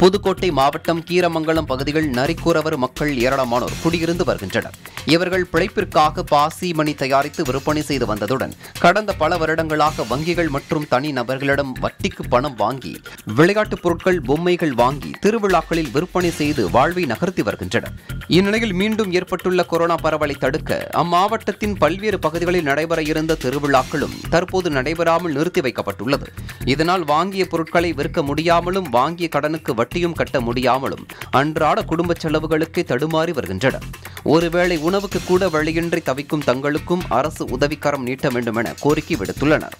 புதுக்கோட்டை மாவட்டம் கீரமங்கலம் பகுதியில் நரிக்கூரவர் மக்கள் ஏராளமானோர் குடியிருந்து வருகின்றனர். இவர்கள் பிழைப்பிற்காக பாசி மணி தயாரித்து விற்பனை செய்து வந்ததுடன் கடந்த பல வருடங்களாக வங்கிகள் மற்றும் தனி நபர்களிடம் வட்டிக்கு பணம் வாங்கி விளையாட்டுப் பொருட்கள் பொம்மைகள் வாங்கி திருவிழாக்களில் விற்பனை செய்து வாழ்வை நகர்த்தி வருகின்றனர். இந்நிலையில் மீண்டும் ஏற்பட்டுள்ள கொரோனா பரவலை தடுக்க அம்மாவட்டத்தின் பல்வேறு பகுதிகளில் நடைபெற இருந்த திருவிழாக்களும் தற்போது நடைபெறாமல் நிறுத்தி வைக்கப்பட்டுள்ளது. இதனால் வாங்கிய பொருட்களை விற்க முடியாமலும் வாங்கிய கடனுக்கு வட்டியும் கட்ட முடியாமலும் அன்றாட குடும்ப செலவுகளுக்கே தடுமாறி வருகின்றனர். ஒருவேளை உணவுக்கு கூட வழியின்றி தவிக்கும் தங்களுக்கும் அரசு உதவிக்கரம் நீட்ட வேண்டும் என கோரிக்கை விடுத்துள்ளனர்.